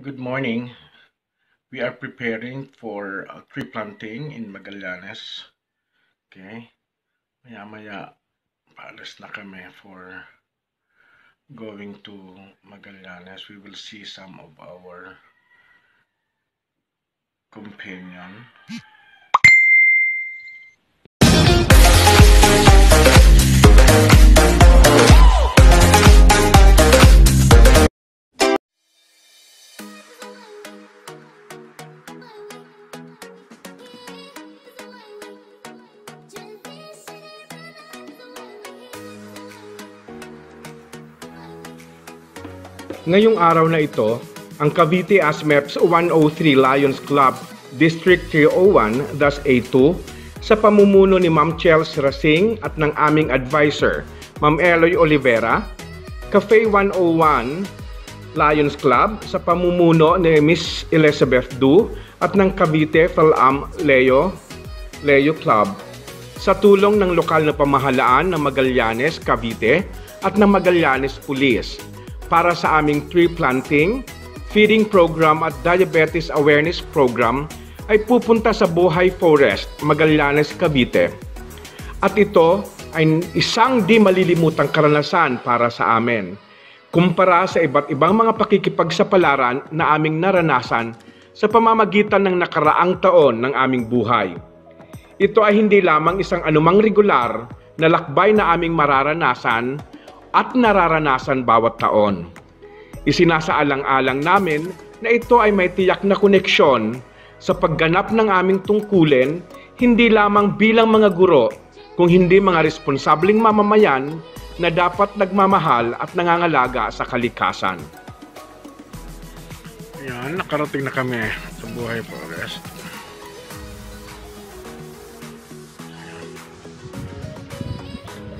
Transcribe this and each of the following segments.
Good morning. We are preparing for uh, tree planting in Magallanes. Okay. Maya maya, paalis na kami for going to Magallanes. We will see some of our companion. Ngayong araw na ito, ang Cavite ASMEPS 103 Lions Club District 301, thus A2, sa pamumuno ni Ma'am Chels Racing at ng aming advisor, Ma'am Eloy Olivera, Cafe 101 Lions Club sa pamumuno ni Miss Elizabeth Du at ng Cavite Philam Leo Leo Club. Sa tulong ng lokal na pamahalaan ng Magallanes, Cavite at ng Magallanes Police para sa aming tree planting, feeding program at diabetes awareness program ay pupunta sa Buhay Forest, Magallanes, Cavite. At ito ay isang di malilimutang karanasan para sa amin. Kumpara sa iba't ibang mga pakikipagsapalaran na aming naranasan sa pamamagitan ng nakaraang taon ng aming buhay. Ito ay hindi lamang isang anumang regular na lakbay na aming mararanasan at nararanasan bawat taon. Isinasaalang-alang namin na ito ay may tiyak na koneksyon sa pagganap ng aming tungkulin hindi lamang bilang mga guro, kung hindi mga responsabling mamamayan na dapat nagmamahal at nangangalaga sa kalikasan. Yan, nakarating na kami sa Buhay Forest.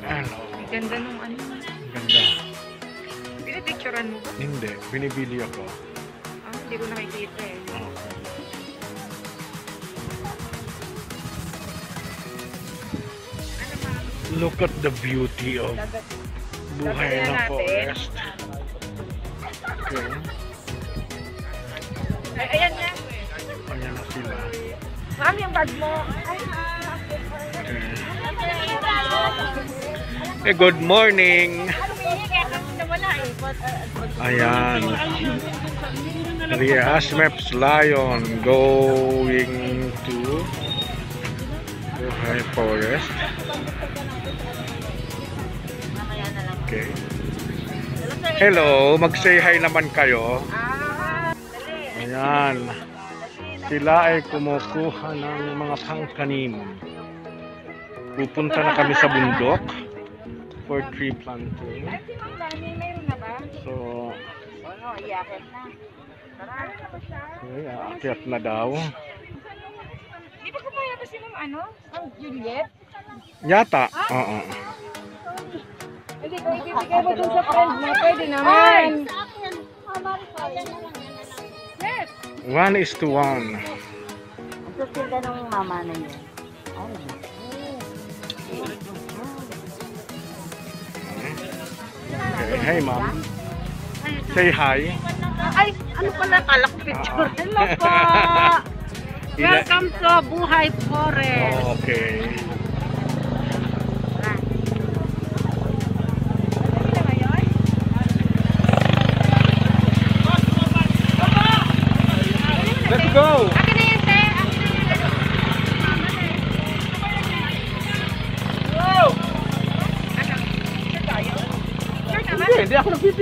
Ano, Ganda nung ano. Ang. Pinipicturean mo ba? Hindi, binibili ako. Ah, hindi ko nakikita eh. Ma'am? Look at the beauty of buhay ng forest. Okay. Ay, ayan na. Ayan na sila. Ma'am, yung bag mo. Ay, Okay. Eh, good morning! Ayan. Rias Maps Lion going to Buhay Forest. Okay. Hello, mag-say hi naman kayo. Ayan. Sila ay kumukuha ng mga pangkanim. Pupunta na kami sa bundok for tree planting. So, Oo, iakit na. Tara. na ba siya? ay, aakyat na daw. Di ba kumaya ba si Ma'am ano? Ma'am Juliet? Yata. Oo. Hindi ko ibibigay mo dun sa friend mo. Pwede naman. Yes. One is to one. Ito sila ng mama na yun. Ay, Okay. Hey, ma'am. Say hi. ay, ano pala kala ko picture? Hello po! Welcome to Buhay Forest. Okay.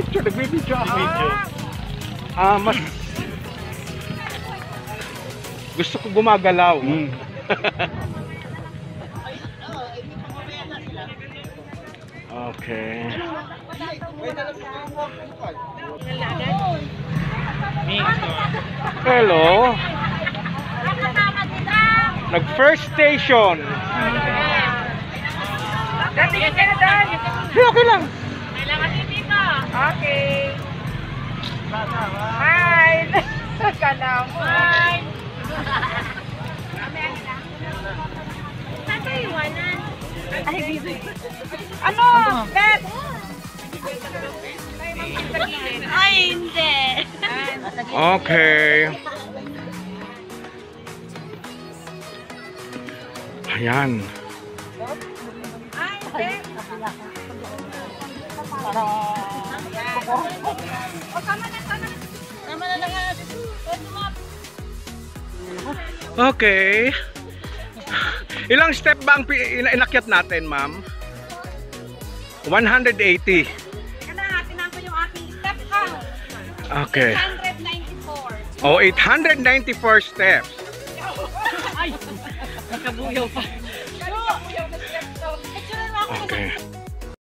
Nagpipicture. Nagbibideo ako. Ah, mas... Gusto ko gumagalaw. okay. Hello. Nag first station. Dati ka na okay lang. Kailangan. Okay. Smile. Kana mo. Smile. Saan kayo iwanan? Ay, bibi. Ano? Bet? Ay, hindi! Okay. Ayan. Okay. Ilang step ba ang inakyat natin, ma'am? 180. Kana, tinan ko yung aking step count. Okay. 194. Oh, 894 steps. Ay, nakabuyaw pa.